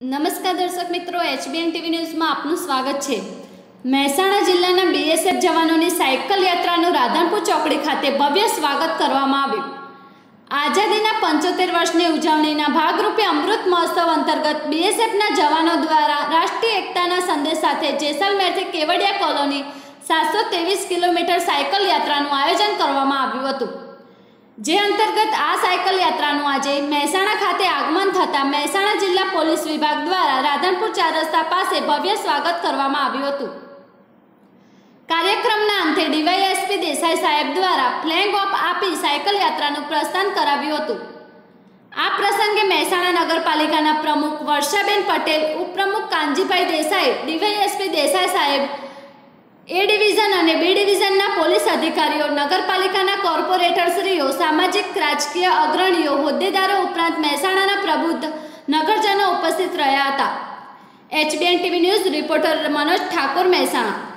નમસ્કાર દર્શક મિત્રો એચબીએન ટીવી ન્યૂઝમાં આપનું સ્વાગત છે. મહેસાણા જિલ્લાના બીએસએફ જવાનોની સાયકલ યાત્રાનું રાધનપુર ચોકડી ખાતે ભવ્ય સ્વાગત કરવામાં આવ્યું. આઝાદીના પંચોતેર વર્ષની ઉજવણીના ભાગરૂપે અમૃત મહોત્સવ અંતર્ગત બીએસએફના જવાનો દ્વારા રાષ્ટ્રીય એકતાના સંદેશ સાથે જેસલમેરથી કેવડિયા કોલોની સાતસો ત્રેવીસ કિલોમીટર સાયકલ યાત્રાનું આયોજન કરવામાં આવ્યું હતું. જે અંતર્ગત આ સાયકલ યાત્રાનું આજે થતાં મહેસાણા જિલ્લા પોલીસ વિભાગ દ્વારા રાધનપુર ચાર રસ્તા પાસે ભવ્ય સ્વાગત કરવામાં આવ્યું હતું. કાર્યક્રમના અંતે ડીવાયએસપી દેસાઈ સાહેબ દ્વારા ફ્લેગ ઓફ આપી સાયકલ યાત્રાનું પ્રસ્થાન કરાવ્યું હતું. આ પ્રસંગે મહેસાણા નગરપાલિકાના પ્રમુખ વર્ષાબેન પટેલ, ઉપપ્રમુખ કાનજીભાઈ દેસાઈ, ડીવાયએસપી દેસાઈ સાહેબ એ ડિવિઝન અને બી ડિવિઝનના પોલીસ અધિકારીઓ, નગરપાલિકાના કોર્પોરેટરશ્રીઓ સામાજિક રાજકીય અગ્રણીઓ, હોદ્દેદારો ઉપરાંત મહેસાણાના પ્રબુદ્ધ નગરજનો ઉપસ્થિત રહ્યા હતા. HBN TV news reporter Manoj Thakor, Mehsana.